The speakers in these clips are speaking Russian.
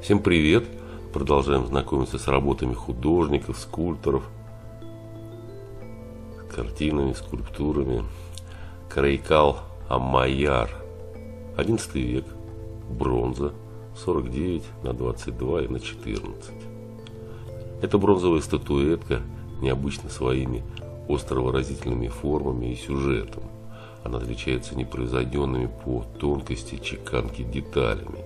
Всем привет! Продолжаем знакомиться с работами художников, скульпторов, картинами, скульптурами. Карайкал Аммаяр, 11 век, бронза, 49 на 22 и на 14. Это бронзовая статуэтка, необычно своими остро-выразительными формами и сюжетом. Она отличается непроизведенными по тонкости чеканки деталями.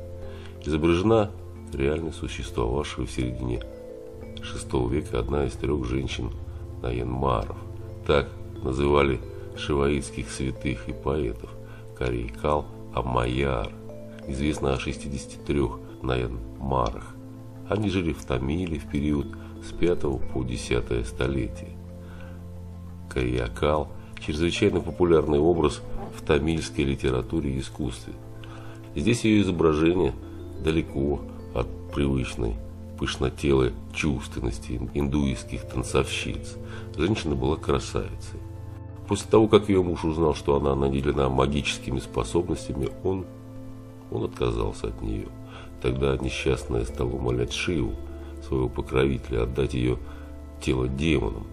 Изображена реально существовавшая в середине VI века одна из трех женщин Наянмаров. Так называли шиваитских святых и поэтов Карейкал Аммаяр. Известно о 63 Наянмарах. Они жили в Тамиле в период с 5 по 10 столетие. Кариакал – чрезвычайно популярный образ в тамильской литературе и искусстве. Здесь ее изображение далеко от привычной пышнотелой чувственности индуистских танцовщиц. Женщина была красавицей. После того, как ее муж узнал, что она наделена магическими способностями, он, он отказался от нее. Тогда несчастная стала умолять Шиву, своего покровителя, отдать ее тело демонам,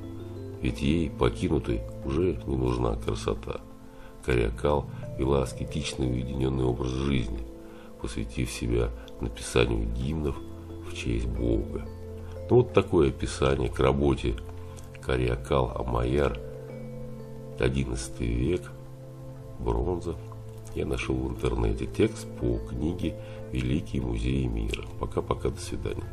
ведь ей, покинутой, уже не нужна красота. Кариакал вела аскетичный уединенный образ жизни, посвятив себя написанию гимнов в честь Бога. Ну вот такое описание к работе Кариакал Амаяр, 11 век, бронза. Я нашел в интернете текст по книге «Великие музеи мира». Пока-пока, до свидания.